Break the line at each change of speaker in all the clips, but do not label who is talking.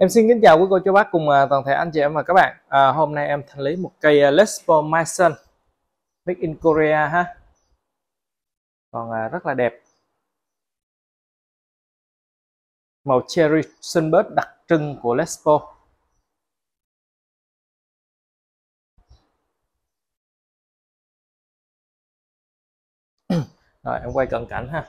Em xin kính chào quý cô chú bác cùng à, toàn thể anh chị em và các bạn. À, hôm nay em thanh lý một cây à, Les Paul Mason Made in Korea ha. Còn à, rất là đẹp. Màu cherry sunburst đặc trưng của Les Paul. Rồi em quay cận cảnh ha.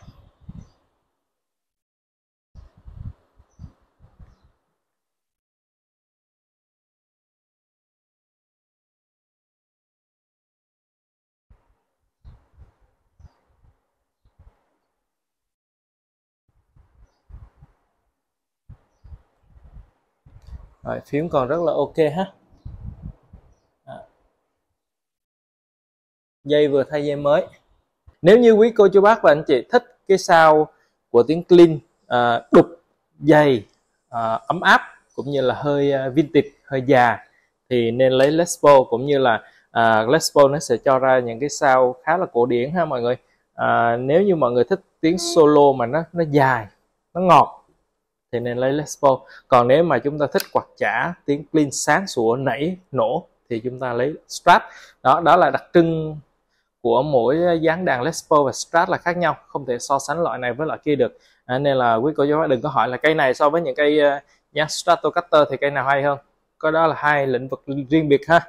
Rồi, phím còn rất là ok ha. À. dây vừa thay dây mới. Nếu như quý cô chú bác và anh chị thích cái sao của tiếng clean à, đục dày à, ấm áp cũng như là hơi uh, vintage hơi già thì nên lấy Les Paul cũng như là à, Les Paul nó sẽ cho ra những cái sao khá là cổ điển ha mọi người. À, nếu như mọi người thích tiếng solo mà nó nó dài nó ngọt thì nên lấy Les Paul còn nếu mà chúng ta thích quạt chả tiếng clean sáng sủa nảy nổ thì chúng ta lấy Strat đó đó là đặc trưng của mỗi dáng đàn Les Paul và Strat là khác nhau không thể so sánh loại này với loại kia được. À, nên là quý cô chú đừng có hỏi là cây này so với những cây à, uh, dáng Stratocaster thì cây nào hay hơn. Có đó là hai lĩnh vực riêng biệt ha.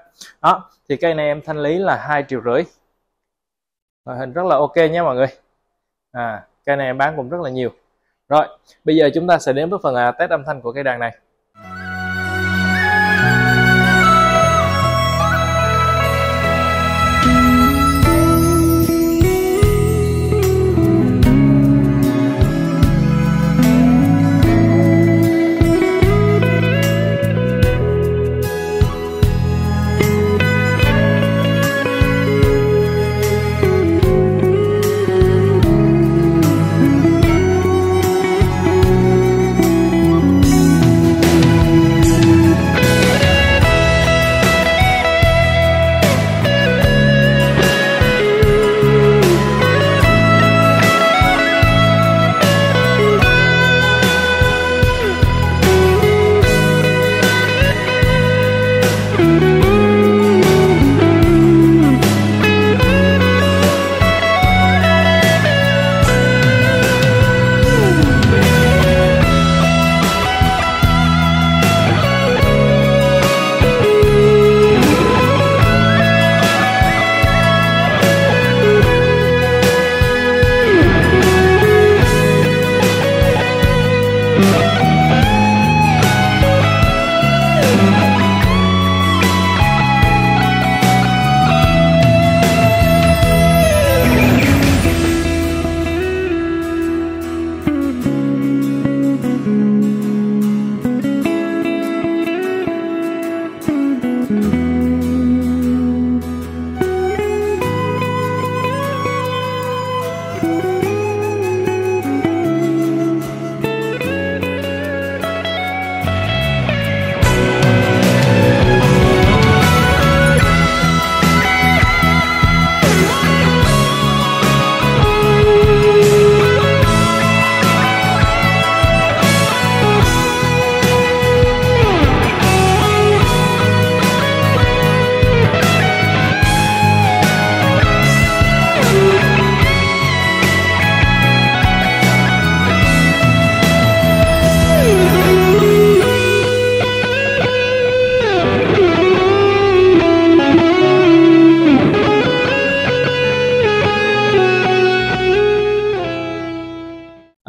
Đó thì cây này em thanh lý là hai triệu rưỡi. Hình rất là ok nhé mọi người. À cây này em bán cũng rất là nhiều rồi, bây giờ chúng ta sẽ đến với phần à, test âm thanh của cây đàn này.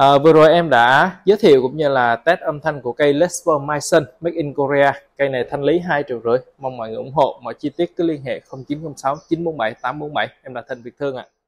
À, vừa rồi em đã giới thiệu cũng như là test âm thanh của cây Lesper Myson Mason Made in Korea. Cây này thanh lý 2 triệu rưỡi. Mong mọi người ủng hộ. Mọi chi tiết cứ liên hệ 0906 947 847. Em là Thành Việt Thương ạ. À.